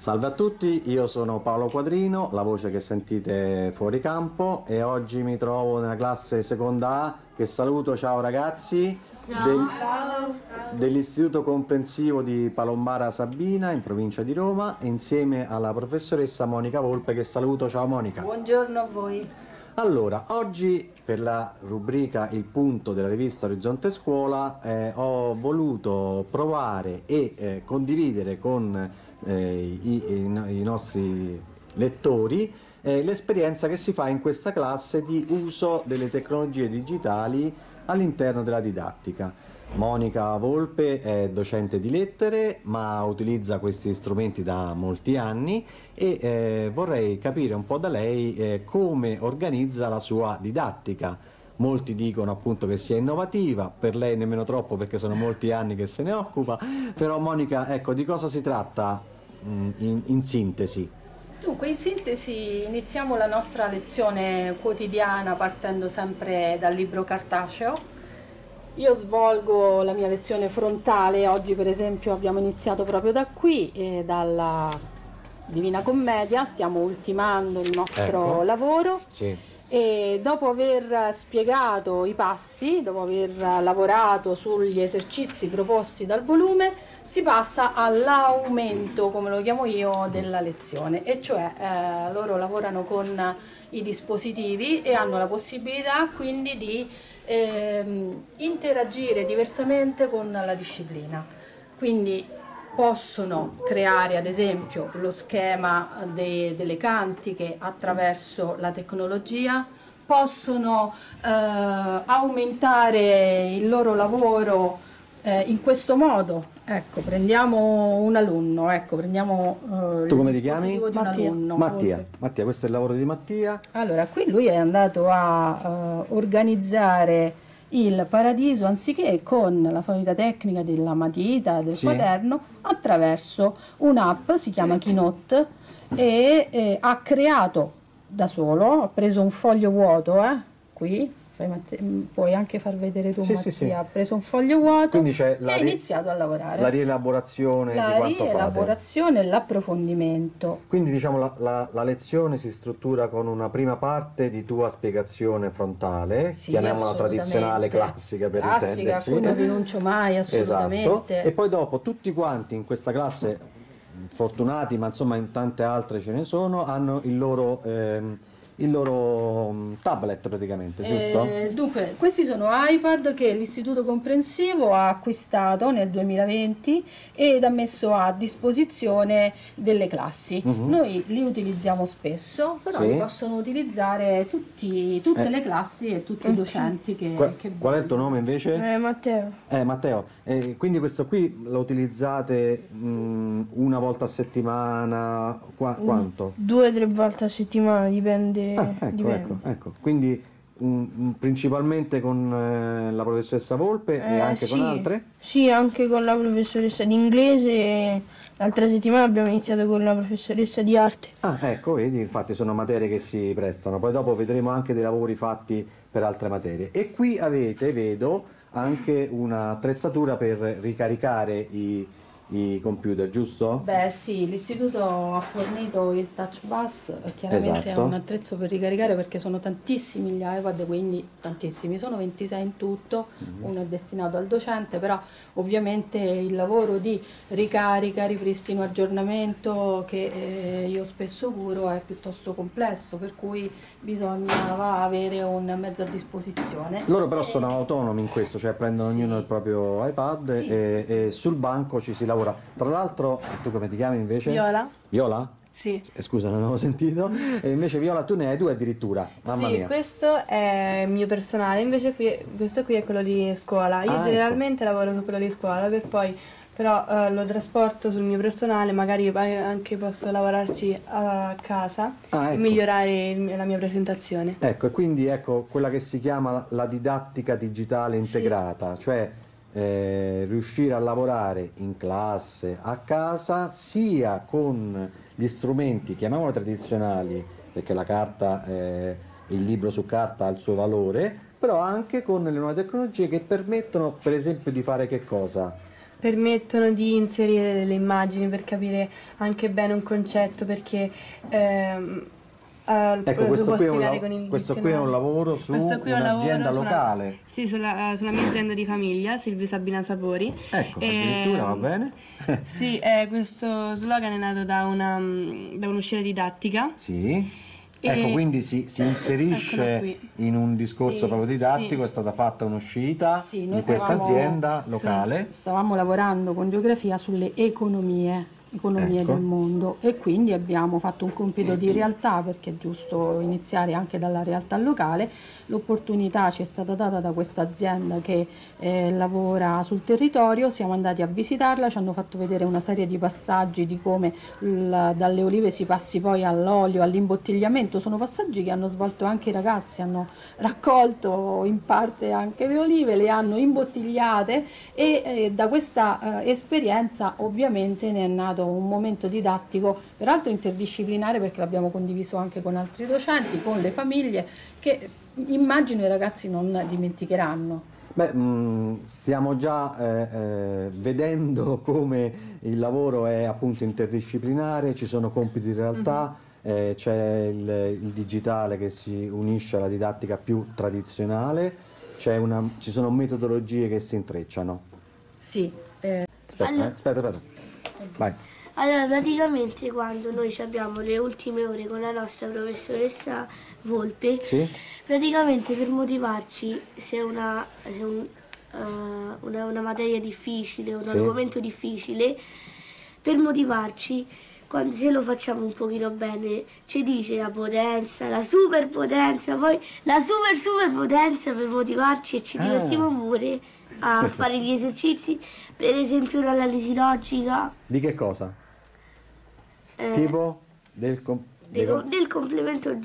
Salve a tutti, io sono Paolo Quadrino, la voce che sentite fuori campo e oggi mi trovo nella classe seconda A che saluto, ciao ragazzi, del- dell'Istituto Comprensivo di Palombara Sabina in provincia di Roma insieme alla professoressa Monica Volpe che saluto, ciao Monica. Buongiorno a voi. Allora, oggi per la rubrica Il punto della rivista Orizzonte Scuola eh, ho voluto provare e eh, condividere con eh, i, i- nostri lettori eh, l'esperienza che si fa in questa classe di uso delle tecnologie digitali all'interno della didattica. Monica Volpe è docente di lettere ma utilizza questi strumenti da molti anni e eh, vorrei capire un po' da lei eh, come organizza la sua didattica. Molti dicono appunto che sia innovativa, per lei nemmeno troppo perché sono molti anni che se ne occupa, però Monica, ecco, di cosa si tratta in, in sintesi? Dunque, in sintesi, iniziamo la nostra lezione quotidiana partendo sempre dal libro cartaceo. Io svolgo la mia lezione frontale, oggi per esempio abbiamo iniziato proprio da qui, eh, dalla Divina Commedia, stiamo ultimando il nostro Ecco. lavoro. Sì. E dopo aver spiegato i passi, dopo aver lavorato sugli esercizi proposti dal volume, si passa all'aumento, come lo chiamo io, della lezione. E cioè eh, loro lavorano con i dispositivi e hanno la possibilità quindi di ehm, interagire diversamente con la disciplina. Quindi possono creare ad esempio lo schema de- delle cantiche attraverso la tecnologia, possono eh, aumentare il loro lavoro eh, in questo modo. Ecco, prendiamo un alunno, ecco, prendiamo eh, Tu il come ti chiami? di un Mattia. alunno. Mattia, Mattia, questo è il lavoro di Mattia. Allora, qui lui è andato a eh, organizzare il paradiso anziché con la solita tecnica della matita, del Sì. quaderno, attraverso un'app, si chiama Keynote, e eh, ha creato da solo, ha preso un foglio vuoto, eh, qui, puoi anche far vedere tu Sì, Mattia, sì, sì. ha preso un foglio vuoto e la ha iniziato a lavorare. La rielaborazione La di quanto fate. rielaborazione e l'approfondimento. Quindi diciamo la, la- la lezione si struttura con una prima parte di tua spiegazione frontale, Sì, chiamiamola tradizionale classica per Classica, a intenderci. cui non rinuncio mai assolutamente. Esatto. E poi dopo tutti quanti in questa classe, fortunati ma insomma in tante altre ce ne sono, hanno il loro, ehm, il loro mm, tablet praticamente, giusto? Eh, dunque, questi sono iPad che l'Istituto Comprensivo ha acquistato nel 2020 ed ha messo a disposizione delle classi. Noi li utilizziamo spesso, però Mhm. Sì. li possono utilizzare tutti- tutte Eh. le classi e tutti i docenti che, Qua- che qual è il tuo nome invece? Eh, Matteo. Eh, Matteo, eh, quindi questo qui lo utilizzate mm, una volta a settimana? Qua- quanto? Due o tre volte a settimana, dipende. Ah, ecco, ecco, ecco. Quindi mm, mm, principalmente con eh, la professoressa Volpe e Eh, anche con sì. altre? Sì, anche con la professoressa di inglese. e L'altra settimana abbiamo iniziato con la professoressa di arte. Ah, ecco, vedi, infatti sono materie che si prestano, poi dopo vedremo anche dei lavori fatti per altre materie. E qui avete, vedo, anche un'attrezzatura per ricaricare i, i computer, giusto? Beh sì, l'istituto ha fornito il touch bus, chiaramente Esatto. è un attrezzo per ricaricare perché sono tantissimi gli iPad, quindi tantissimi, sono 26 in tutto, Mhm. uno è destinato al docente, però ovviamente il lavoro di ricarica, ripristino, aggiornamento che eh, io spesso curo è piuttosto complesso, per cui bisognava avere un mezzo a disposizione. Loro però sono autonomi in questo, cioè prendono Sì. ognuno il proprio iPad Sì, e, sì. e sul banco ci si lavora. Tra l'altro, tu come ti chiami invece? Viola? Viola? Sì. Eh, Scusa, non avevo sentito. E invece Viola tu ne hai due addirittura, mamma sì, mia. questo è il mio personale, invece qui, questo qui è quello di scuola. Io Ah, ecco. generalmente lavoro su quello di scuola, per poi però eh, lo trasporto sul mio personale, magari anche posso lavorarci a casa Ah, e ecco. migliorare il- la mia presentazione. Ecco, e quindi ecco quella che si chiama la didattica digitale integrata, cioè eh, riuscire a lavorare in classe, a casa, sia con gli strumenti, chiamiamoli tradizionali, perché la carta, eh, il libro su carta ha il suo valore, però anche con le nuove tecnologie che permettono per esempio di fare che cosa? permettono di inserire delle immagini per capire anche bene un concetto perché ehm, eh, Ecco, questo qui, è un, questo qui è un lavoro su un'azienda lavoro sulla- locale. sì, sulla, eh, sulla mia azienda di famiglia, Silvio Sabina Sapori. Ecco, Ehm, addirittura va bene. Sì, eh, questo slogan è nato da, una, mm, da un'uscita didattica. Sì. E- Ecco, quindi si, si inserisce in un discorso Sì, proprio didattico, sì. è stata fatta un'uscita Sì, in questa azienda locale. Stavamo lavorando con geografia sulle economie, economie Ecco. del mondo e quindi abbiamo fatto un compito di realtà perché è giusto iniziare anche dalla realtà locale. L'opportunità ci è stata data da questa azienda che eh, lavora sul territorio, siamo andati a visitarla, ci hanno fatto vedere una serie di passaggi di come il- dalle olive si passi poi all'olio, all'imbottigliamento, sono passaggi che hanno svolto anche i ragazzi, hanno raccolto in parte anche le olive, le hanno imbottigliate e eh, da questa eh, esperienza ovviamente ne è nato un momento didattico, peraltro interdisciplinare perché l'abbiamo condiviso anche con altri docenti, con le famiglie, che immagino i ragazzi non dimenticheranno. Beh, mh, stiamo già eh, eh, vedendo come il lavoro è appunto interdisciplinare, ci sono compiti di realtà, eh, c'è il, il digitale che si unisce alla didattica più tradizionale, c'è una- ci sono metodologie che si intrecciano. Sì, eh, Aspetta, eh, aspetta, aspetta. Vai. Allora, praticamente quando noi abbiamo le ultime ore con la nostra professoressa Volpe, Sì? praticamente per motivarci se è una, se un, eh, una, una materia difficile, un Sì. argomento difficile, per motivarci, quando, se lo facciamo un pochino bene, ci dice la potenza, la superpotenza, poi la super super potenza per motivarci e ci Ah. divertiamo pure a fare gli esercizi, per esempio l'analisi logica. Di che cosa? eh, Tipo? Del, com- del, com- del complemento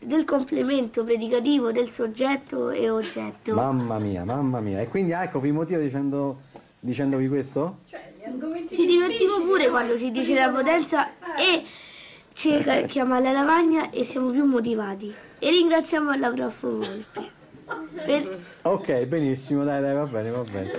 del complemento predicativo del soggetto e oggetto. Mamma mia, mamma mia. E quindi ah, ecco, vi motivo dicendo, dicendovi questo? Ci divertiamo pure quando si dice la potenza e ci chiama la lavagna e siamo più motivati. E ringraziamo la prof Volpi. Per- Ok, benissimo, dai, dai, va bene, va bene.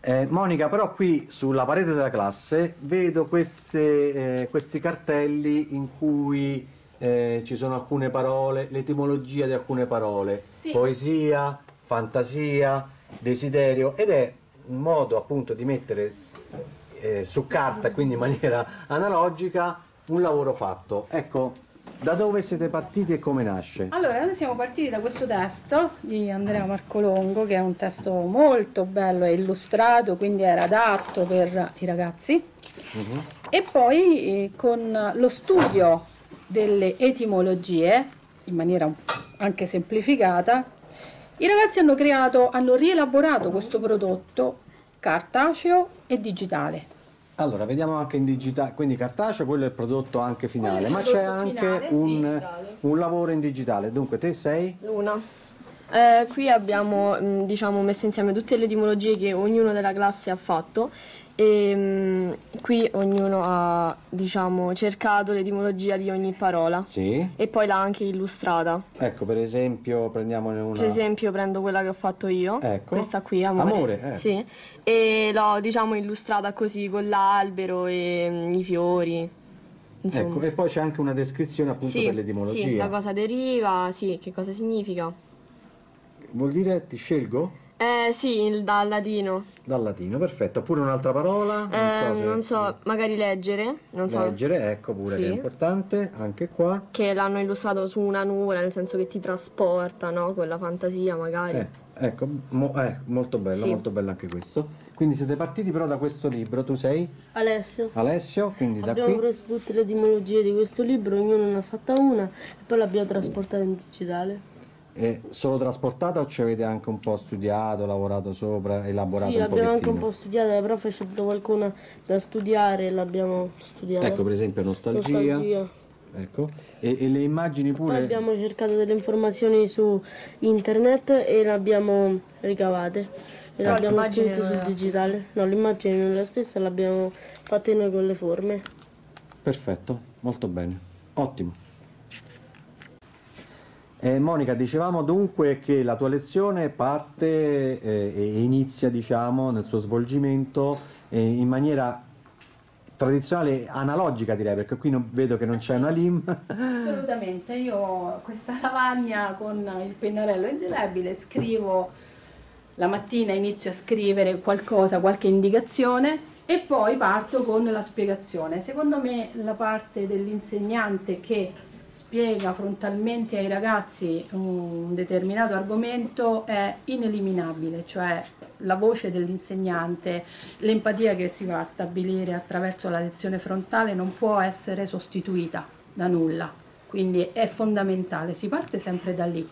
Eh, Monica, però qui sulla parete della classe vedo queste, eh, questi cartelli in cui eh, ci sono alcune parole, l'etimologia di alcune parole, Sì. poesia, fantasia, desiderio, ed è un modo appunto di mettere eh, su carta, quindi in maniera analogica, un lavoro fatto. Ecco, da dove siete partiti e come nasce? Allora, noi siamo partiti da questo testo di Andrea Marcolongo, che è un testo molto bello e illustrato, quindi era adatto per i ragazzi. E poi eh, con lo studio delle etimologie, in maniera anche semplificata, i ragazzi hanno creato, hanno rielaborato questo prodotto cartaceo e digitale. Allora, vediamo anche in digitale, quindi cartaceo, quello è il prodotto anche finale, ma c'è anche finale, sì, un, digitale. un lavoro in digitale. Dunque, te sei? Luna. Eh, qui abbiamo mh, diciamo, messo insieme tutte le etimologie che ognuno della classe ha fatto e mh, qui ognuno ha diciamo, cercato l'etimologia di ogni parola Sì. e poi l'ha anche illustrata. Ecco, per esempio, prendiamone una. Per esempio prendo quella che ho fatto io, Ecco. questa qui, amore, Amore, eh. sì, e l'ho diciamo illustrata così con l'albero e mh, i fiori. Insomma. Ecco, e poi c'è anche una descrizione appunto sì, dell'etimologia. sì, da cosa deriva, sì, che cosa significa. Vuol dire ti scelgo? Eh sì, dal latino. Dal latino, perfetto. Oppure un'altra parola? Eh, se- non so, magari leggere, non so, Leggere, ecco pure Sì. che è importante, anche qua. che l'hanno illustrato su una nuvola, nel senso che ti trasporta, no? Con la fantasia magari. Eh, ecco, mo- eh, molto bello, Sì. molto bello anche questo. Quindi siete partiti però da questo libro, tu sei Alessio. Alessio, quindi da Abbiamo qui. preso tutte le etimologie di questo libro, ognuno ne ha fatta una e poi l'abbiamo trasportata in digitale. È solo trasportata o ci avete anche un po' studiato, lavorato sopra, elaborato Sì, un l'abbiamo anche un po' studiata, la prof ha qualcuna da studiare e l'abbiamo studiata. Ecco, per esempio nostalgia. Nostalgia. Ecco. E, e le immagini Poi pure. abbiamo cercato delle informazioni su internet e le abbiamo ricavate. E le abbiamo l'immagine scritte sul digitale. No, l'immagine non è la stessa, l'abbiamo fatta noi con le forme. Perfetto, molto bene. Ottimo. Eh, Monica, dicevamo dunque che la tua lezione parte eh, e inizia, diciamo, nel suo svolgimento eh, in maniera tradizionale, analogica direi, perché qui non- vedo che non c'è una lim. Assolutamente, io ho questa lavagna con il pennarello indelebile, scrivo la mattina, inizio a scrivere qualcosa, qualche indicazione e poi parto con la spiegazione. Secondo me la parte dell'insegnante che spiega frontalmente ai ragazzi un determinato argomento è ineliminabile, cioè la voce dell'insegnante, l'empatia che si va a stabilire attraverso la lezione frontale non può essere sostituita da nulla, quindi è fondamentale, si parte sempre da lì.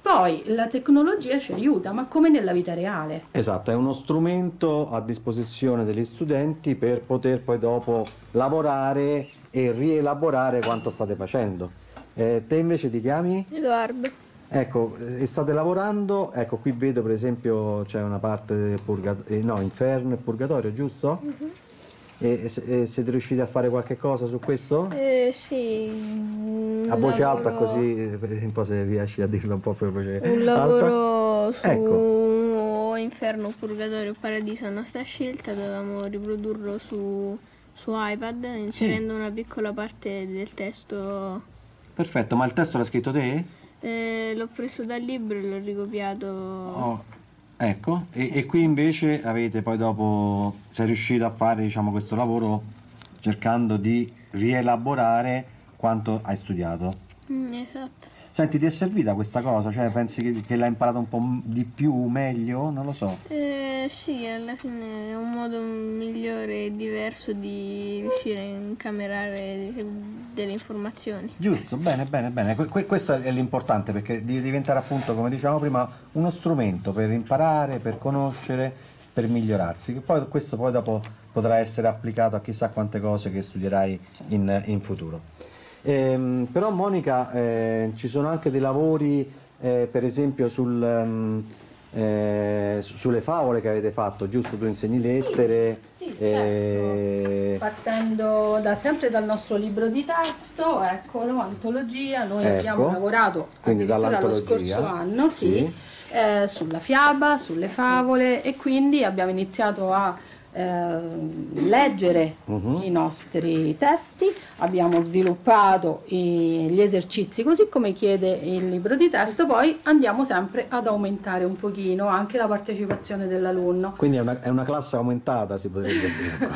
Poi la tecnologia ci aiuta, ma come nella vita reale. Esatto, è uno strumento a disposizione degli studenti per poter poi dopo lavorare e rielaborare quanto state facendo. Eh, te invece ti chiami? Edoardo. Ecco, e state lavorando, ecco qui vedo per esempio c'è una parte del purga- eh, no, inferno e purgatorio, giusto? e, e se- e siete riusciti a fare qualche cosa su questo? Eh, sì. A voce alta lavoro- così, eh, un po' se riesci a dirlo un po' per voce Un alta. lavoro su Ecco. Inferno, Purgatorio, Paradiso a nostra scelta, dovevamo riprodurlo su, su iPad inserendo una piccola parte del testo. Perfetto, ma il testo l'ha scritto te? Eh, l'ho preso dal libro e l'ho ricopiato. Oh, ecco, e, e qui invece avete poi dopo, sei riuscito a fare diciamo questo lavoro cercando di rielaborare quanto hai studiato. Mm, esatto. Senti, ti è servita questa cosa? Cioè, pensi che, che l'hai imparata un po' di più, meglio? Non lo so. Eh, sì, alla fine è un modo migliore e diverso di riuscire a incamerare delle informazioni. Giusto, bene, bene, bene. Que- que- questo è l'importante perché di diventare appunto, come dicevamo prima, uno strumento per imparare, per conoscere, per migliorarsi. Che Poi questo poi dopo potrà essere applicato a chissà quante cose che studierai in, in futuro. Ehm, però Monica, eh, ci sono anche dei lavori, eh, per esempio sul, ehm, eh, su- sulle favole che avete fatto, giusto? Tu insegni lettere. Sì, eh, certo. Partendo da, sempre dal nostro libro di testo, eccolo, antologia, noi Ecco. abbiamo lavorato addirittura lo scorso anno, sì, Sì. eh, sulla fiaba, sulle favole e quindi abbiamo iniziato a eh, leggere Mhm. i nostri testi, abbiamo sviluppato i- gli esercizi così come chiede il libro di testo, poi andiamo sempre ad aumentare un pochino anche la partecipazione dell'alunno. quindi è una, è una classe aumentata, si potrebbe dire.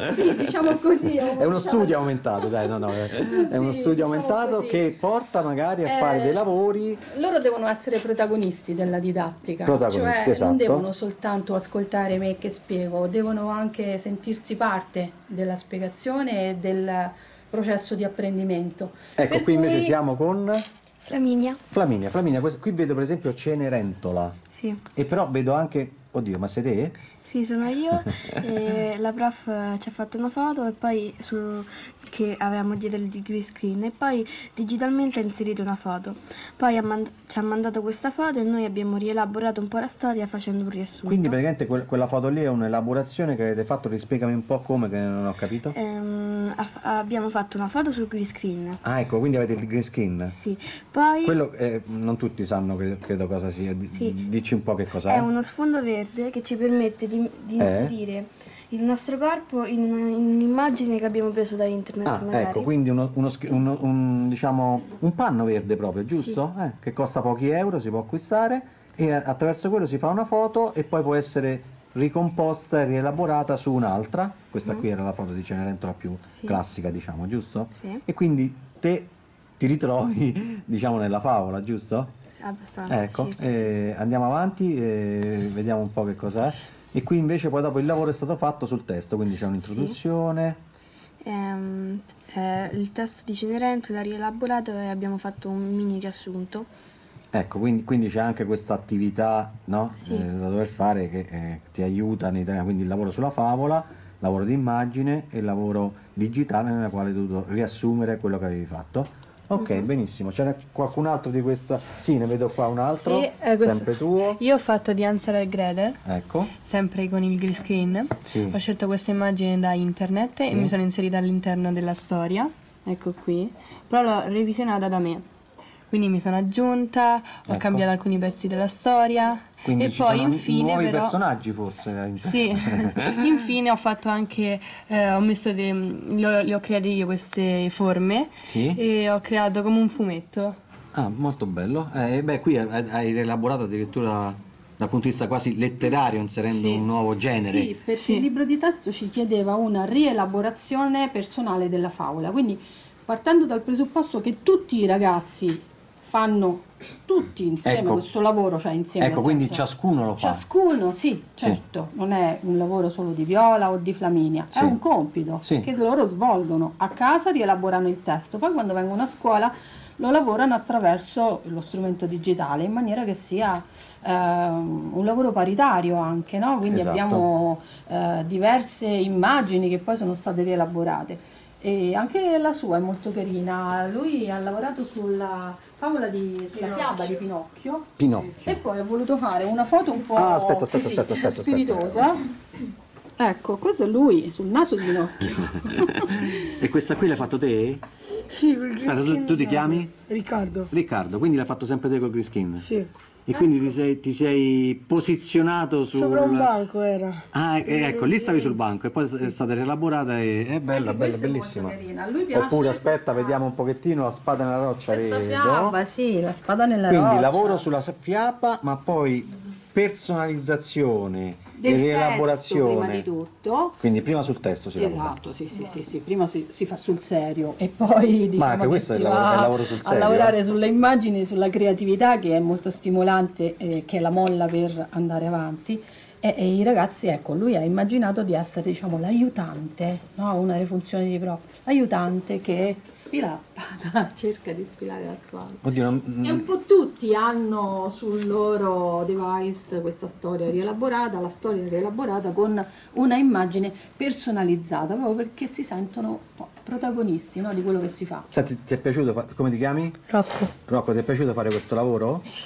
Sì, diciamo così. È uno studio aumentato, dai, no, no, è, è uno Sì, studio diciamo aumentato così. che porta magari a Eh, fare dei lavori. Loro devono essere protagonisti della didattica, Protagonisti, cioè esatto. non devono soltanto ascoltare me che spiego, devono anche sentirsi parte della spiegazione e del processo di apprendimento. Ecco, Per qui invece cui- siamo con Flaminia. Flaminia. Flaminia, questo- qui vedo per esempio Cenerentola. Sì. E però vedo anche, oddio, ma sei te? Sì, sono io. e la prof ci ha fatto una foto e poi su, che avevamo dietro il green screen e poi digitalmente ha inserito una foto. Poi ha mand- ci ha mandato questa foto e noi abbiamo rielaborato un po' la storia facendo un riassunto. Quindi praticamente quel- quella foto lì è un'elaborazione che avete fatto, rispiegami un po' come che non ho capito. Ehm, ha- abbiamo fatto una foto sul green screen. Ah, ecco, quindi avete il green screen. Sì. Poi Quello eh, non tutti sanno, credo, credo cosa sia. Di- Sì. Dici un po' che cos'è. è uno sfondo verde che ci permette di, di Eh? inserire il nostro corpo in, in un'immagine che abbiamo preso da internet Ah, magari. ecco, quindi uno, uno uno- un, diciamo, un panno verde proprio, giusto? Eh, che costa pochi euro, si può acquistare e attraverso quello si fa una foto e poi può essere ricomposta e rielaborata su un'altra. Questa qui era la foto di Cenerentola più Mm. Sì. classica, diciamo, giusto? Sì. E quindi te ti ritrovi, diciamo, nella favola, giusto? Sì, abbastanza. Ecco, circa, eh, andiamo avanti e vediamo un po' che cos'è. E qui invece poi dopo il lavoro è stato fatto sul testo, quindi c'è un'introduzione. Ehm, eh, il testo di Cenerentola rielaborato e abbiamo fatto un mini riassunto. Ecco, quindi, quindi c'è anche questa attività no? Sì. Eh, da dover fare che eh, ti aiuta nei tre- quindi il lavoro sulla favola, lavoro di immagine e il lavoro digitale nella quale hai dovuto riassumere quello che avevi fatto. Ok, Mhm. benissimo. C'era qualcun altro di questa? Sì, ne vedo qua un altro. Sì, eh, questo- Sempre tuo. Io ho fatto di Ansel e Gretel, Ecco. sempre con il green screen. Sì. Ho scelto questa immagine da internet e Sì. mi sono inserita all'interno della storia. Ecco qui. Però l'ho revisionata da me. Quindi mi sono aggiunta, ho Ecco. cambiato alcuni pezzi della storia Quindi e ci poi sono infine nuovi però personaggi forse. all'interno. sì, infine ho fatto anche, eh, ho messo dei, le ho, le ho create io queste forme Sì. e ho creato come un fumetto. Ah, molto bello. Eh, beh, qui hai hai rielaborato addirittura dal punto di vista quasi letterario, inserendo Sì. un nuovo genere. Sì, perché Sì. il libro di testo ci chiedeva una rielaborazione personale della favola, quindi partendo dal presupposto che tutti i ragazzi fanno tutti insieme Ecco. questo lavoro, cioè insieme. Ecco, quindi senso- ciascuno lo fa. Ciascuno, sì, certo, non è un lavoro solo di Viola o di Flaminia, Sì. è un compito Sì. che loro svolgono a casa, rielaborano il testo, poi quando vengono a scuola lo lavorano attraverso lo strumento digitale in maniera che sia ehm, un lavoro paritario anche, no? quindi Esatto. abbiamo eh, diverse immagini che poi sono state rielaborate. E anche la sua è molto carina, lui ha lavorato sulla favola di, sulla fiaba di Pinocchio Pinocchio. e poi ho voluto fare una foto un po' Ah, aspetta, aspetta, così, aspetta, aspetta, spiritosa. Ecco, questo è lui sul naso di Pinocchio. E questa qui l'hai fatto te? Sì, col Aspetta, tu, tu ti chiami? Riccardo. Riccardo, quindi l'hai fatto sempre te con Green Skin? Sì. E quindi ti sei, ti sei posizionato sul... Sopra un banco era. Ah, ecco, lì stavi sul banco e poi è stata rielaborata e è bella, bella, bellissima. Oppure aspetta, vediamo un pochettino la spada nella roccia. Questa fiaba, sì, la spada nella Quindi roccia. lavoro sulla fiaba, ma poi personalizzazione del e testo prima rielaborazione. di tutto. Quindi prima sul testo si lavora. Esatto, sì, sì, sì, sì, prima si, si fa sul serio e poi diciamo anche che questo è il lavoro- il lavoro sul a serio, lavorare eh. sulle immagini, sulla creatività che è molto stimolante e che è la molla per andare avanti. E, e i ragazzi, ecco, lui ha immaginato di essere, diciamo, l'aiutante, no? una delle funzioni di prof, l'aiutante che sfila la spada, cerca di sfilare la spada. Oddio, non- E un po' tutti hanno sul loro device questa storia rielaborata, la storia rielaborata con una immagine personalizzata, proprio perché si sentono protagonisti no, di quello che si fa. Senti, ti è piaciuto? fa- Come ti chiami? Rocco. Rocco, ti è piaciuto fare questo lavoro? Sì.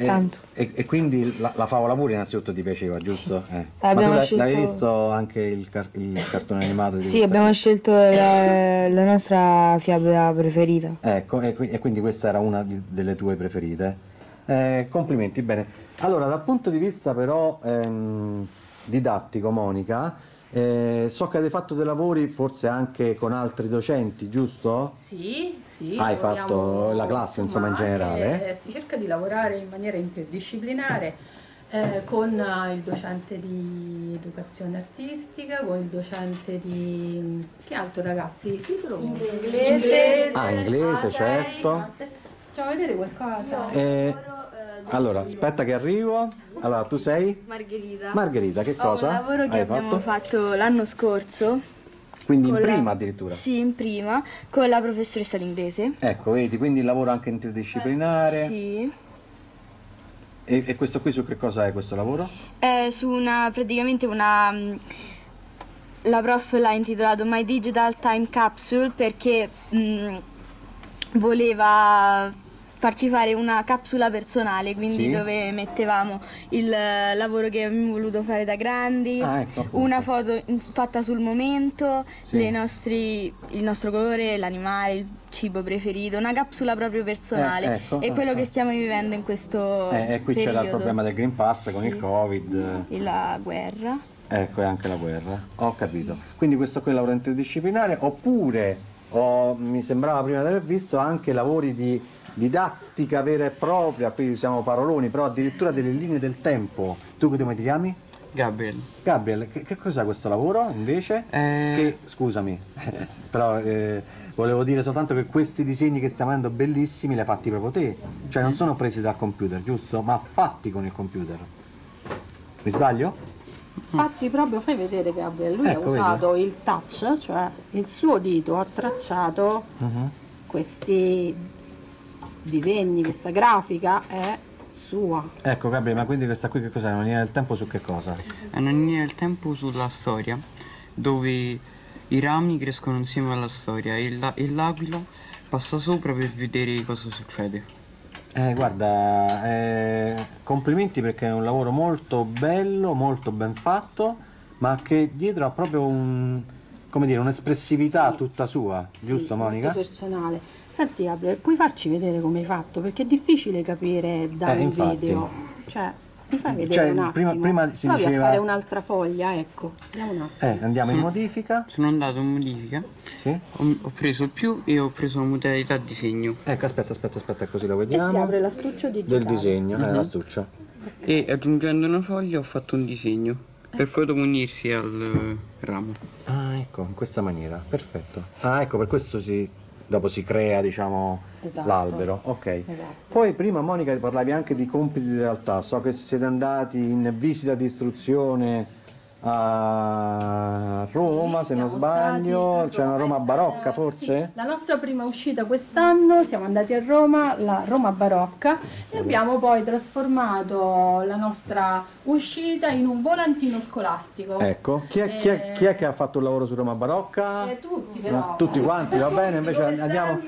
E, Tanto. E, e quindi la, la favola pure innanzitutto ti piaceva, giusto? Eh. Ma tu l'hai, scelto- visto anche il, car- il cartone animato? Sì, abbiamo scelto la, la nostra fiaba preferita. Ecco, e, e quindi questa era una di- delle tue preferite. Eh, complimenti, bene. Allora, dal punto di vista però ehm, didattico, Monica, eh, so che avete fatto dei lavori forse anche con altri docenti, giusto? Sì, sì. Hai fatto la classe, insomma, in anche, generale? eh, si cerca di lavorare in maniera interdisciplinare eh, con eh, il docente di educazione artistica, con il docente di... che altro ragazzi? Il titolo? Inglese. Ah, inglese, Arte, certo. Facciamo vedere qualcosa? Eh, allora, aspetta che arrivo. Allora, tu sei? Margherita. Margherita, che Ho cosa un lavoro che hai abbiamo fatto? fatto l'anno scorso. Quindi in con la- prima addirittura. Sì, in prima, con la professoressa d'inglese. Ecco, vedi, quindi il lavoro anche interdisciplinare. Sì. E, e questo qui su che cosa è questo lavoro? È su una, praticamente una... mm, La prof l'ha intitolato My Digital Time Capsule perché mm, voleva farci fare una capsula personale, quindi Sì. dove mettevamo il eh, lavoro che avremmo voluto fare da grandi, Ah, ecco, una foto fatta sul momento, Sì. le nostri- il nostro colore, l'animale, il cibo preferito, una capsula proprio personale. Eh, ecco, è quello ah, che ah. stiamo vivendo in questo Eh, e qui c'era il problema del Green Pass con Sì. il Covid. E la guerra. Ecco, e anche la guerra. Ho capito. Quindi questo qui è lavoro interdisciplinare, oppure ho- mi sembrava prima di aver visto anche lavori di didattica vera e propria, qui usiamo paroloni, però addirittura delle linee del tempo. Tu come ti chiami? Gabriel. Gabriel, che, che cos'è questo lavoro invece? Eh. Che, scusami, però eh, volevo dire soltanto che questi disegni che stiamo avendo bellissimi li hai fatti proprio te, cioè non sono presi dal computer, giusto? Ma fatti con il computer. Mi sbaglio? Infatti proprio fai vedere Gabriele, lui Ecco, ha vedi. usato il touch, cioè il suo dito ha tracciato Mhm. questi disegni, questa grafica è sua. Ecco Gabriele, ma quindi questa qui che cos'è? Non è il tempo su che cosa? È una linea del tempo sulla storia, dove i rami crescono insieme alla storia e, e l'aquila passa sopra per vedere cosa succede. Eh, guarda, eh, complimenti perché è un lavoro molto bello, molto ben fatto, ma che dietro ha proprio un, come dire, un'espressività tutta sua, Sì, giusto Monica? personale. Senti Gabriele, puoi farci vedere come hai fatto? Perché è difficile capire da Eh, un infatti. video. Cioè, mi fai vedere Cioè, un attimo? prima- prima si Provi diceva- a fare un'altra foglia, ecco. Vediamo un attimo. Eh, andiamo in Sono- modifica. Sono andato in modifica, Sì. ho, ho preso il più e ho preso la modalità disegno Ecco, aspetta, aspetta, aspetta, così lo E vediamo. si apre l'astuccio digitale. Del disegno, Mhm. eh, l'astuccio. e aggiungendo una foglia ho fatto un disegno per poi dopo unirsi al eh, ramo. Ah, ecco, in questa maniera, perfetto. Ah, ecco, per questo si, dopo si crea, diciamo, Esatto. l'albero. Ok. Esatto. Poi prima, Monica, parlavi anche di compiti di realtà. So che siete andati in visita di istruzione a Roma, se non sbaglio. C'è una Roma barocca, forse? sì, la nostra prima uscita quest'anno, siamo andati a Roma, la Roma barocca, e abbiamo poi trasformato la nostra uscita in un volantino scolastico. Ecco, chi è, chi è- chi è che ha fatto il lavoro su Roma barocca? Eh, tutti No, però. tutti quanti, va bene, invece andiamo,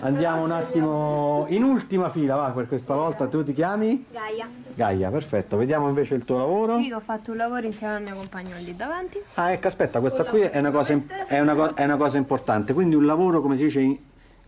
andiamo un attimo in ultima fila, va, per questa volta. Tu ti chiami? Gaia. Gaia, perfetto. Vediamo invece il tuo lavoro. Qui ho fatto un lavoro insieme al mio compagno lì davanti. Ah, ecco, aspetta, questa qui è una cosa, è una è una cosa importante. Quindi un lavoro, come si dice,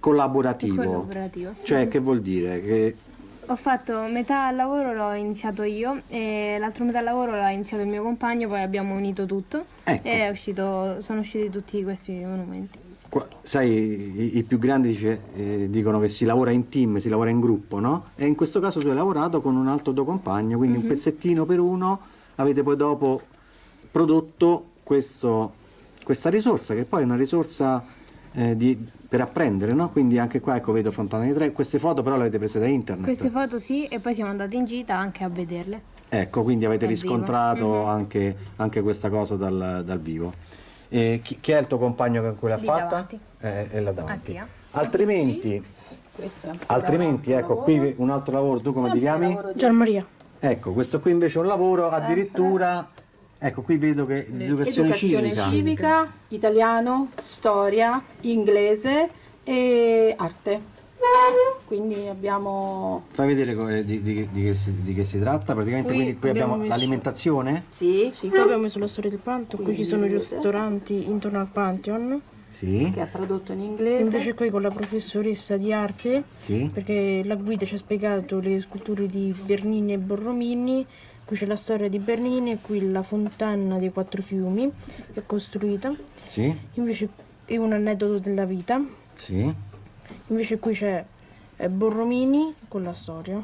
collaborativo. Collaborativo. Cioè, che vuol dire? Che Ho fatto metà lavoro l'ho iniziato io e l'altro metà lavoro l'ha iniziato il mio compagno, poi abbiamo unito tutto Ecco. e è uscito- sono usciti tutti questi monumenti. Qua- sai, i, i più grandi dice- eh, dicono che si lavora in team, si lavora in gruppo, no? E in questo caso tu hai lavorato con un altro tuo compagno, quindi un pezzettino per uno, avete poi dopo prodotto questo- questa risorsa, che poi è una risorsa eh, di- per apprendere, no? Quindi anche qua, ecco, vedo Fontana di Tre, queste foto però le avete prese da internet. Queste foto sì e poi siamo andati in gita anche a vederle. Ecco, quindi avete Dal riscontrato anche, anche questa cosa dal, dal vivo. E chi, chi è il tuo compagno con cui l'ha fatta? Eh, è là davanti. Mattia. Altrimenti, altrimenti ecco qui un altro lavoro, tu come ti chiami? Gianmaria. Ecco, questo qui invece è un lavoro addirittura, ecco qui vedo che di educazione, Educazione civica. civica, italiano, storia, inglese e arte. Quindi abbiamo... Fai vedere eh, di, di- di che si, di che si tratta, praticamente Qui quindi qui abbiamo abbiamo messo- l'alimentazione, Sì, Sì, qui abbiamo messo la storia del Pantheon, qui ci sono i ristoranti intorno al Pantheon. sì, che ha tradotto in inglese. Invece qui con la professoressa di arte, sì, perché la guida ci ha spiegato le sculture di Bernini e Borromini, qui c'è la storia di Bernini e qui la fontana dei quattro fiumi. Che è costruita, sì, invece è un aneddoto della vita, sì, invece qui c'è eh, Borromini con la storia,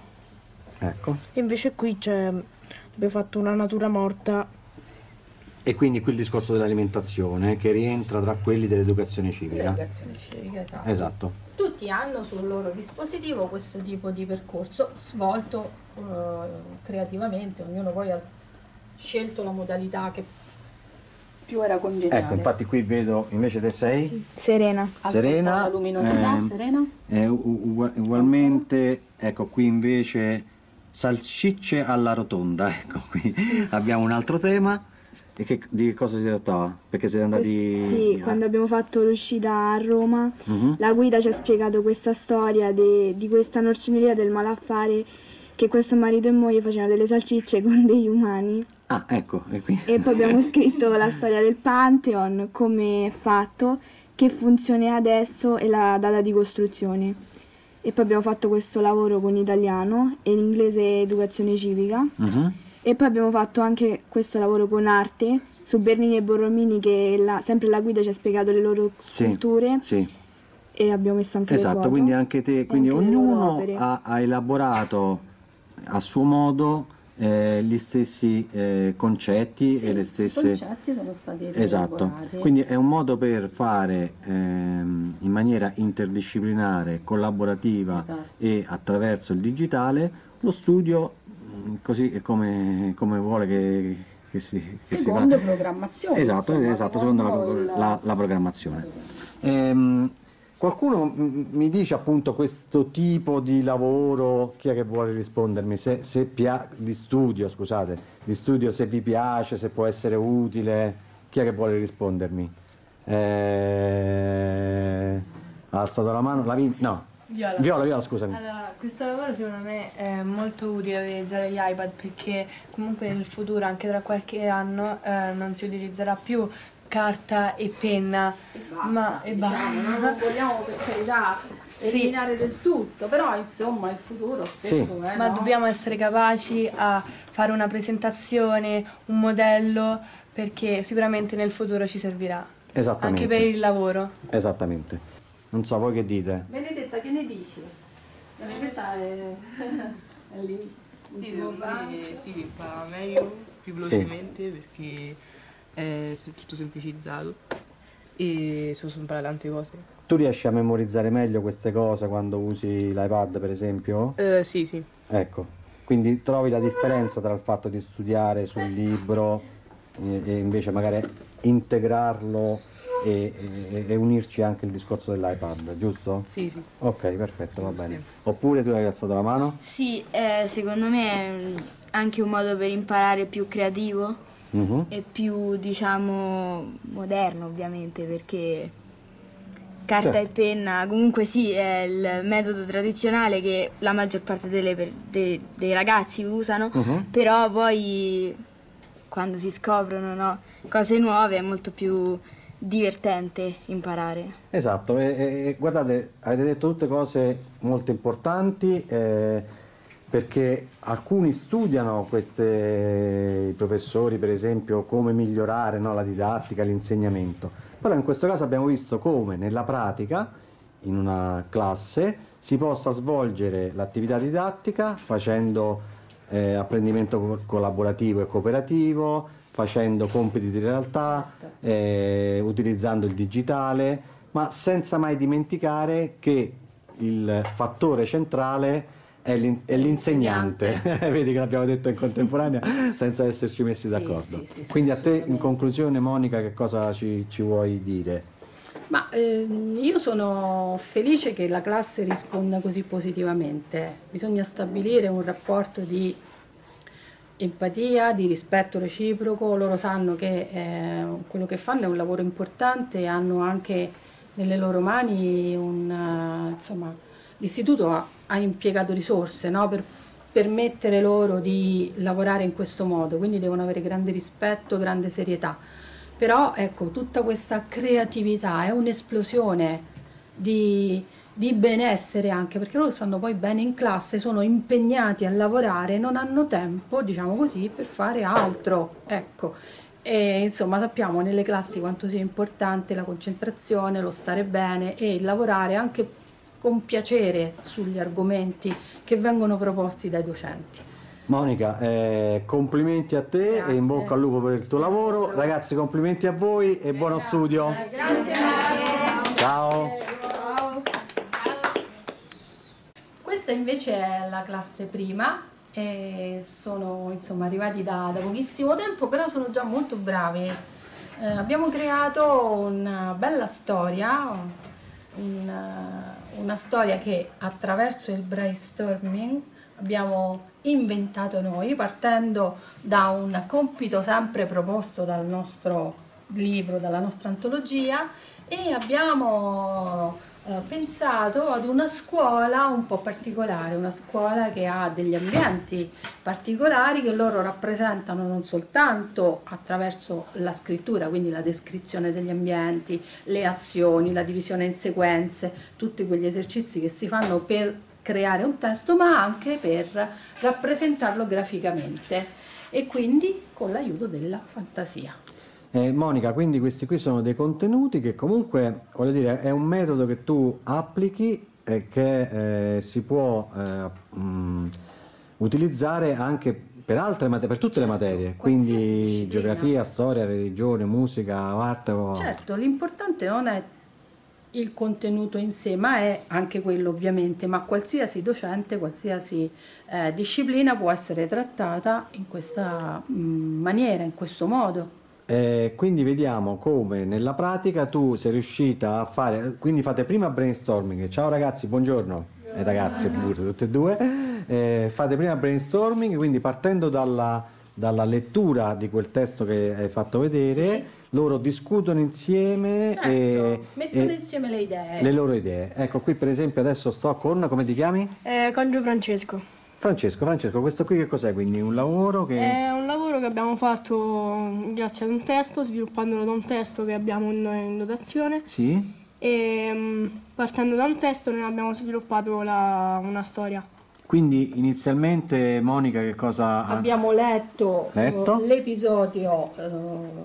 ecco. e invece qui c'è, abbiamo fatto una natura morta, E quindi qui il discorso dell'alimentazione che rientra tra quelli dell'educazione civica. Educazione civica, esatto. Esatto. Tutti hanno sul loro dispositivo questo tipo di percorso svolto eh, creativamente, ognuno poi ha scelto la modalità che più era congeniale. Ecco, infatti qui vedo invece te sei Serena. Un Serena, po' la luminosità, ehm, Serena. eh, ugua- ugualmente, ecco qui invece salsicce alla rotonda, ecco qui abbiamo un altro tema. E che, di che cosa si trattava? Perché siete andati... Sì, a- quando abbiamo fatto l'uscita a Roma, Mhm. la guida ci ha spiegato questa storia de- di questa norcineria del malaffare che questo marito e moglie facevano delle salsicce con degli umani. Ah, ecco, e qui... E poi abbiamo scritto la storia del Pantheon, come è fatto, che funzione è adesso e la data di costruzione. E poi abbiamo fatto questo lavoro con italiano e in inglese educazione civica. Mhm. E poi abbiamo fatto anche questo lavoro con arte su Bernini e Borromini che la- sempre la guida ci ha spiegato le loro Sì, sculture sì. e abbiamo messo anche le Esatto, foto. quindi anche te, quindi anche le ognuno ha, ha elaborato a suo modo eh, gli stessi eh, concetti Sì, e le stesse... concetti sono stati Esatto, quindi è un modo per fare ehm, in maniera interdisciplinare, collaborativa Esatto. e attraverso il digitale lo studio mh, così come, come vuole che, che si, che si Secondo fa. programmazione. Esatto, insomma, esatto, secondo la, il- la- la programmazione. Ehm, qualcuno mi dice appunto questo tipo di lavoro, chi è che vuole rispondermi? Se, se pia- di studio, scusate, di studio se vi piace, se può essere utile, chi è che vuole rispondermi? Eh, ha alzato la mano, la Vin- no. Viola. Viola, Viola, scusami. Allora, questo lavoro secondo me è molto utile utilizzare gli iPad perché comunque nel futuro, anche tra qualche anno, eh, non si utilizzerà più carta e penna, ma e diciamo, basta. non vogliamo per carità eliminare del tutto, però insomma il futuro spesso Sì. eh, Ma no? dobbiamo essere capaci a fare una presentazione, un modello, perché sicuramente nel futuro ci servirà. Esattamente. Anche per il lavoro. Esattamente. Non so, voi che dite? Benedetta, che ne dici? Benedetta è, è lì. Sì, devo dire che si impara meglio, più velocemente perché è tutto semplicizzato e si possono imparare tante cose. Tu riesci a memorizzare meglio queste cose quando usi l'iPad, per esempio? Eh, sì, sì. Ecco, quindi trovi la differenza tra il fatto di studiare sul libro e, e invece magari integrarlo e, e- e unirci anche il discorso dell'iPad, giusto? Sì, sì. Ok, perfetto, va bene. Oppure tu hai alzato la mano? Sì, eh, secondo me è anche un modo per imparare più creativo Mhm. e più, diciamo, moderno ovviamente perché carta Certo. e penna comunque sì è il metodo tradizionale che la maggior parte delle de- dei ragazzi usano, Mhm. però poi quando si scoprono no, cose nuove è molto più divertente imparare. Esatto, e, e- e guardate, avete detto tutte cose molto importanti eh, perché alcuni studiano queste, i professori per esempio come migliorare no, la didattica, l'insegnamento, però in questo caso abbiamo visto come nella pratica in una classe si possa svolgere l'attività didattica facendo eh, apprendimento co- collaborativo e cooperativo, facendo compiti di realtà, eh, utilizzando il digitale, ma senza mai dimenticare che il fattore centrale è, l'in- è l'insegnante. Vedi che l'abbiamo detto in contemporanea senza esserci messi d'accordo. sì, sì, sì, Quindi a te in conclusione Monica che cosa ci, ci vuoi dire? Ma ehm, io sono felice che la classe risponda così positivamente. Bisogna stabilire un rapporto di empatia, di rispetto reciproco. Loro sanno che eh, quello che fanno è un lavoro importante e hanno anche nelle loro mani un, eh, insomma, l'istituto ha, ha impiegato risorse no, per permettere loro di lavorare in questo modo, quindi devono avere grande rispetto, grande serietà. Però ecco, tutta questa creatività è un'esplosione di, di benessere anche, perché loro stanno poi bene in classe, sono impegnati a lavorare, non hanno tempo, diciamo così, per fare altro. Ecco. E, insomma, sappiamo nelle classi quanto sia importante la concentrazione, lo stare bene e lavorare anche con piacere sugli argomenti che vengono proposti dai docenti. Monica, eh, complimenti a te e in bocca al lupo per il tuo lavoro. Ragazzi, complimenti a voi e buono studio. Grazie. Ciao. Questa invece è la classe prima e sono insomma arrivati da, da pochissimo tempo, però sono già molto bravi. Eh, abbiamo creato una bella storia, un- una storia che attraverso il brainstorming abbiamo inventato noi, partendo da un compito sempre proposto dal nostro libro, dalla nostra antologia e abbiamo eh, pensato ad una scuola un po' particolare, una scuola che ha degli ambienti particolari che loro rappresentano non soltanto attraverso la scrittura, quindi la descrizione degli ambienti, le azioni, la divisione in sequenze, tutti quegli esercizi che si fanno per creare un testo, ma anche per rappresentarlo graficamente e quindi con l'aiuto della fantasia. Eh, Monica, quindi questi qui sono dei contenuti che comunque, voglio dire, è un metodo che tu applichi e che eh, si può eh, mh, utilizzare anche per altre materie, per tutte le materie, quindi geografia, storia, religione, musica, arte o... Certo, l'importante non è il contenuto in sé, ma è anche quello ovviamente, ma qualsiasi docente, qualsiasi eh, disciplina può essere trattata in questa mm, maniera, in questo modo. Eh, quindi vediamo come nella pratica tu sei riuscita a fare, quindi fate prima brainstorming, ciao ragazzi, buongiorno, e ragazze pure, tutte e due, Eh, fate prima brainstorming, quindi partendo dalla, dalla lettura di quel testo che hai fatto vedere, loro discutono insieme Certo, e, mettono e insieme le idee. le loro idee. Ecco qui per esempio adesso sto con, come ti chiami? Eh, Congio Francesco. Francesco, Francesco, questo qui che cos'è? Quindi un lavoro che... È un lavoro che abbiamo fatto grazie ad un testo, sviluppandolo da un testo che abbiamo in, in dotazione. Sì? e mm, partendo da un testo noi abbiamo sviluppato la- una storia. Quindi inizialmente Monica che cosa ha? Abbiamo letto, eh, Letto? l'episodio eh,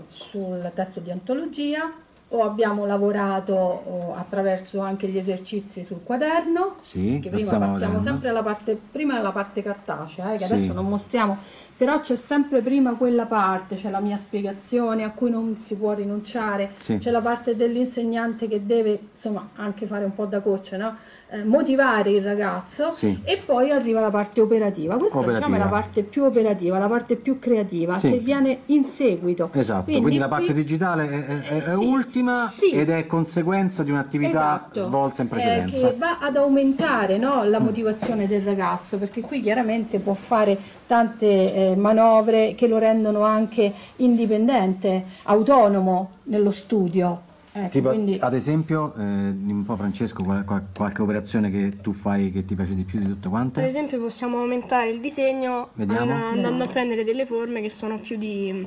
sul testo di antologia o abbiamo lavorato oh, attraverso anche gli esercizi sul quaderno. Sì, che prima passiamo vedendo. sempre alla parte, prima alla parte cartacea, eh, che Sì. adesso non mostriamo, però c'è sempre prima quella parte, c'è la mia spiegazione a cui non si può rinunciare, Sì. c'è la parte dell'insegnante che deve insomma anche fare un po' da coach, no? Eh, motivare il ragazzo Sì. e poi arriva la parte operativa. Questa diciamo, è Operativa. la parte più operativa, la parte più creativa Sì. che viene in seguito. Esatto, quindi, la qui- parte digitale è, è- è- sì, ultima ed è conseguenza di un'attività Esatto, svolta in eh, precedenza. che va ad aumentare no, la motivazione del ragazzo, perché qui chiaramente può fare tante eh, manovre che lo rendono anche indipendente, autonomo nello studio. Ecco, Tipo, quindi- ad esempio, eh, dimmi un po' Francesco, qual- qual- qualche operazione che tu fai che ti piace di più di tutte Ad quante? esempio possiamo aumentare il disegno Vediamo. an- andando a prendere delle forme che sono più di mm,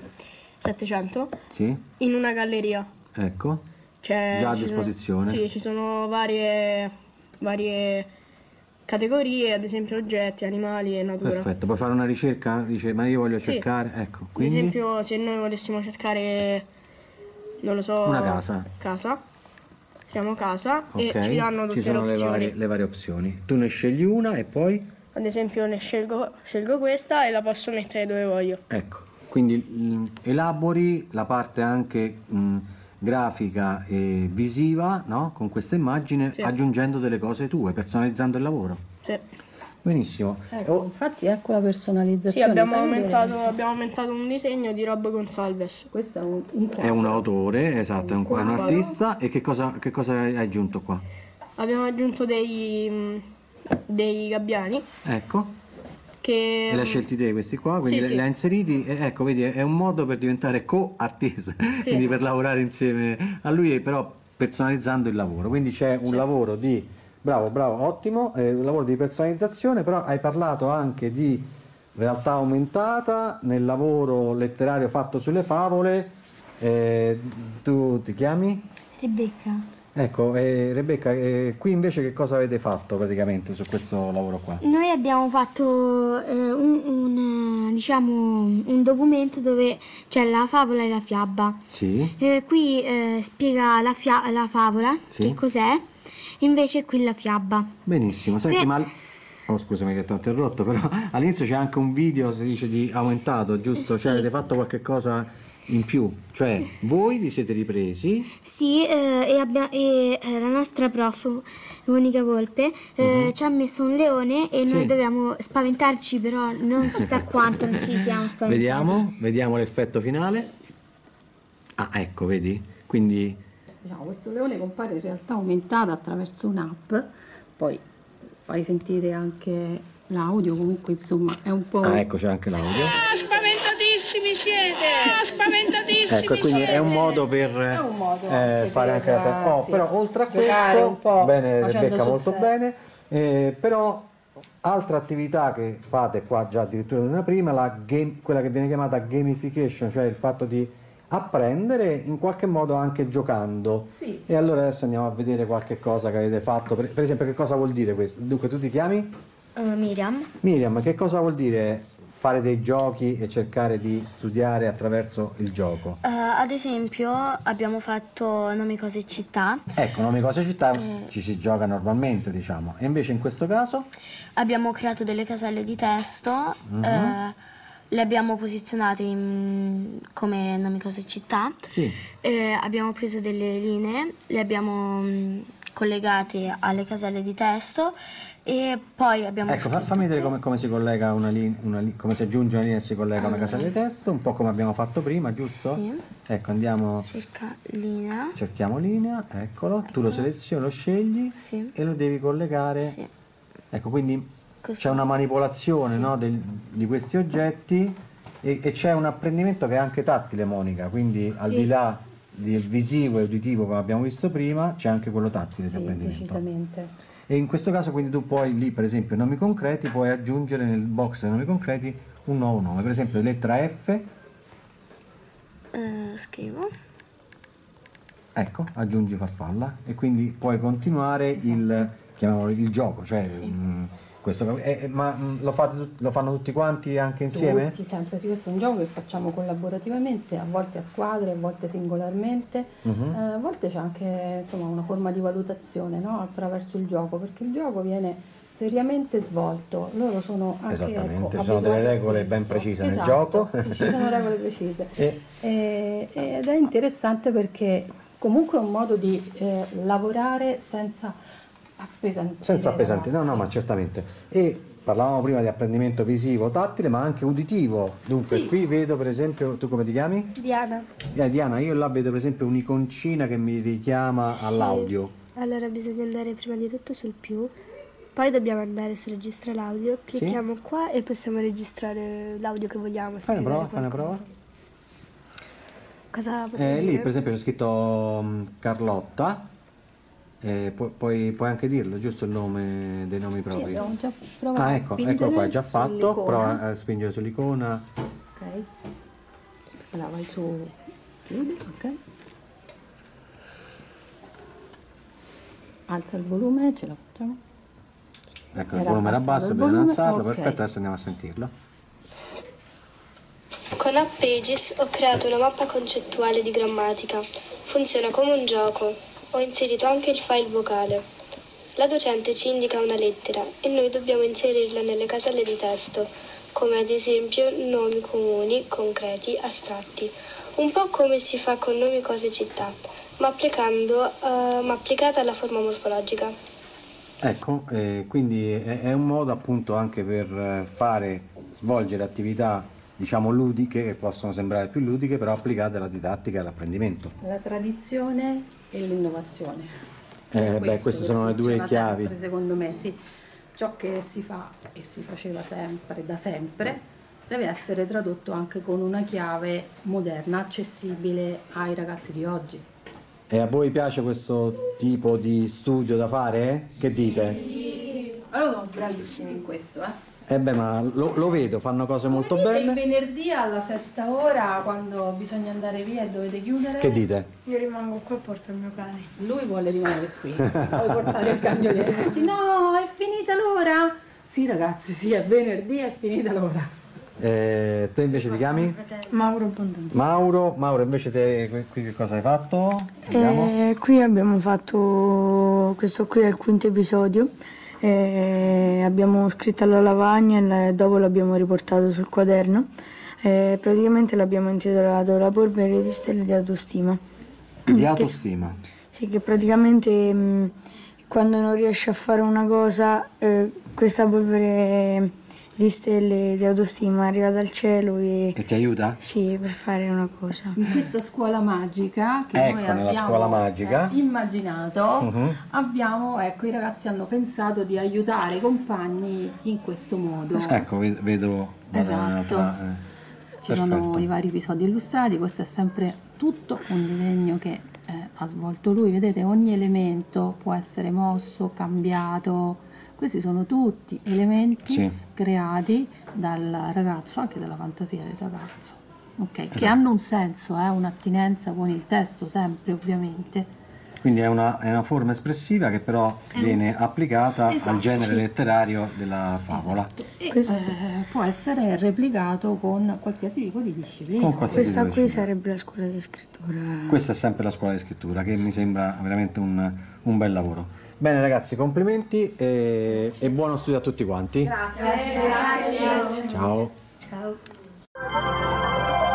700 Sì, in una galleria. ecco. Cioè, Già a ci sono- disposizione. sì, ci sono varie, varie categorie, ad esempio oggetti, animali e natura. Perfetto, puoi fare una ricerca? Dice, ma io voglio Sì. cercare, ecco, Ad quindi esempio, se noi volessimo cercare, non lo so, Una casa. casa, siamo casa e ok, ci danno tutte ci sono le le varie, le varie opzioni. Tu ne scegli una e poi, Ad esempio, ne scelgo, scelgo questa e la posso mettere dove voglio. ecco, quindi mm, elabori la parte anche mm, grafica e visiva, no? Con questa immagine, Sì. aggiungendo delle cose tue, personalizzando il lavoro. Sì. Benissimo. ecco, Oh, infatti ecco la personalizzazione. Sì, abbiamo aumentato, abbiamo aumentato un disegno di Rob Gonsalves. Questo è un, un È un autore, esatto, è un, è un quadro. artista. E che cosa, che cosa hai aggiunto qua? Abbiamo aggiunto dei, mm, dei gabbiani Ecco, che... e li hai scelti te questi qua, quindi Sì, li- sì. li hai inseriti. E ecco, vedi, è un modo per diventare co-artista, quindi per lavorare insieme a lui, però personalizzando il lavoro. Quindi c'è un lavoro di, bravo, bravo, ottimo, eh, un lavoro di personalizzazione, però hai parlato anche di realtà aumentata nel lavoro letterario fatto sulle favole. Eh, tu ti chiami? Rebecca. Ecco, eh, Rebecca, eh, qui invece che cosa avete fatto praticamente su questo lavoro qua? Noi abbiamo fatto eh, un, un, eh, diciamo, un documento dove c'è la favola e la fiaba. Sì, Eh, qui eh, spiega la, la favola, Sì. che cos'è, invece qui la fiaba. benissimo. Senti, Sì. ma... Oh, scusami che ti ho interrotto, però all'inizio c'è anche un video, si dice, di aumentato, giusto? Cioè avete fatto qualche cosa in più, cioè voi vi siete ripresi, Sì, eh, e, abbia- e, eh, la nostra prof, Monica Volpe, eh, ci ha messo un leone e noi Mhm. Sì. dobbiamo spaventarci, però non chissà quanto non ci siamo spaventati. vediamo, vediamo l'effetto finale. Ah, ecco, vedi? Quindi Diciamo, questo leone compare in realtà aumentata attraverso un'app, poi fai sentire anche l'audio, comunque insomma è un po'... Ah, ecco, c'è anche l'audio. Spaventatissimi siete! Ah, spaventatissimi Ecco, quindi è un modo per un modo eh, anche fare anche la oh, sì, però oltre a questo, bene Rebecca molto serio. bene, eh, però altra attività che fate qua già addirittura una prima, la game- quella che viene chiamata gamification, cioè il fatto di apprendere in qualche modo anche giocando. Sì. E allora adesso andiamo a vedere qualche cosa che avete fatto. Per, per esempio, che cosa vuol dire questo? Dunque, tu ti chiami? Eh, Miriam. Miriam, che cosa vuol dire fare dei giochi e cercare di studiare attraverso il gioco? Eh, ad esempio abbiamo fatto nomi, cose città, Ecco, nomi cose città Eh. ci si gioca normalmente, diciamo. E invece in questo caso? abbiamo creato delle caselle di testo, Mhm. eh, le abbiamo posizionate in- come nomi, cose città, Sì. eh, abbiamo preso delle linee, le abbiamo mm, collegate alle caselle di testo e poi abbiamo Ecco, fa- scritto fammi vedere come, come si collega una linea, come si aggiunge una linea e si collega una casella di testo, un po' come abbiamo fatto prima, giusto? Sì. Ecco, andiamo, Cerca linea. cerchiamo linea, eccolo, tu lo selezioni, lo scegli Sì. e lo devi collegare. Sì. Ecco, quindi c'è una manipolazione Sì. no, del- di questi oggetti e, e c'è un apprendimento che è anche tattile, Monica, quindi al di là del visivo e uditivo come abbiamo visto prima, c'è anche quello tattile di Sì, apprendimento. decisamente. E in questo caso quindi tu puoi lì per esempio nomi concreti, puoi aggiungere nel box dei nomi concreti un nuovo nome, per esempio lettera F, Eh, scrivo. Ecco, aggiungi farfalla. E quindi puoi continuare il, chiamiamolo il gioco, cioè mm, questo, eh, eh, ma mm, lo, fate lo fanno tutti quanti anche insieme? Tutti sempre, sì, questo è un gioco che facciamo collaborativamente, a volte a squadre, a volte singolarmente, Mhm. Eh, a volte c'è anche insomma, una forma di valutazione no? attraverso il gioco, perché il gioco viene seriamente svolto, loro sono anche Esattamente, ecco, ci sono delle regole ben precise nel Esatto, gioco. sì, ci sono regole precise. E- E- ed è interessante perché comunque è un modo di eh, lavorare senza appesantire. Senza i appesanti, no, no, ma certamente. E parlavamo prima di apprendimento visivo, tattile, ma anche uditivo. Dunque, Sì. qui vedo per esempio, tu come ti chiami? Diana. Eh, Diana, io là vedo per esempio un'iconcina che mi richiama all'audio. Allora bisogna andare prima di tutto sul più, poi dobbiamo andare su registra l'audio, Sì. clicchiamo qua e possiamo registrare l'audio che vogliamo. Fai una prova, fai una prova. Cosa possiamo Eh, lì per esempio c'è scritto mm, Carlotta, eh, pu- puoi, puoi anche dirlo, giusto il nome dei nomi Sì, propri? abbiamo già provato ah, a ecco, ecco qua, è già fatto, prova a spingere sull'icona. Ok. Allora vai su chiudi, ok. Alza il volume, ce la facciamo. Ecco, il Era volume era basso, il bisogna volume, alzarlo, ok. perfetto, adesso andiamo a sentirlo. Con App Pages ho creato una mappa concettuale di grammatica. Funziona come un gioco. Ho inserito anche il file vocale. La docente ci indica una lettera e noi dobbiamo inserirla nelle caselle di testo, come ad esempio nomi comuni, concreti, astratti. Un po' come si fa con nomi, cose, città, ma, applicando, eh, ma applicata alla forma morfologica. Ecco, eh, quindi è, è un modo appunto anche per eh, fare, svolgere attività diciamo ludiche che possono sembrare più ludiche però applicate alla didattica e all'apprendimento. La tradizione e l'innovazione. Eh, beh, queste sono le due chiavi. sempre, secondo me, sì. Ciò che si fa e si faceva sempre, da sempre, deve essere tradotto anche con una chiave moderna, accessibile ai ragazzi di oggi. E a voi piace questo tipo di studio da fare? Che dite? Allora sono bravissimi in questo, eh. Eh beh, ma lo, lo vedo, fanno cose molto Il belle. venerdì alla sesta ora, quando bisogna andare via e dovete chiudere. Che dite? Io rimango qua e porto il mio cane. Lui vuole rimanere qui, vuole portare il. Tutti, no, è finita l'ora. Sì ragazzi, sì, è venerdì, è finita l'ora. Eh, te invece ti chiami? Mauro Abbondanza. Mauro, Mauro invece te qui- qui che cosa hai fatto? Eh, qui abbiamo fatto, questo qui è il quinto episodio, abbiamo scritto alla lavagna e dopo l'abbiamo riportato sul quaderno. Eh, praticamente l'abbiamo intitolato La polvere di stelle di autostima. Di Che- autostima. Sì, che praticamente mh, quando non riesci a fare una cosa, eh, questa polvere di stelle di autostima arriva dal cielo e... E ti aiuta? Sì, per fare una cosa. In questa scuola magica che Ecco, noi nella abbiamo scuola magica. eh, immaginato, Mhm. abbiamo, ecco, i ragazzi hanno pensato di aiutare i compagni in questo modo. Ecco, ve- vedo da Esatto. eh, Ci sono perfetto. i vari episodi illustrati, questo è sempre tutto un disegno che eh, ha svolto lui. Vedete, ogni elemento può essere mosso, cambiato. Questi sono tutti elementi Sì. creati dal ragazzo, anche dalla fantasia del ragazzo, ok? che Esatto. hanno un senso, eh, un'attinenza con il testo, sempre ovviamente. Quindi è una, è una forma espressiva che però viene applicata al Esatto, genere sì. letterario della favola. E, eh, può essere replicato con qualsiasi tipo di disciplina. Con qualsiasi Questa tipo di qui disciplina. sarebbe la scuola di scrittura. Questa è sempre la scuola di scrittura, che mi sembra veramente un, un bel lavoro. Bene ragazzi, complimenti e, e buono studio a tutti quanti. Grazie. Ciao. Ciao.